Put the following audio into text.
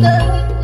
的。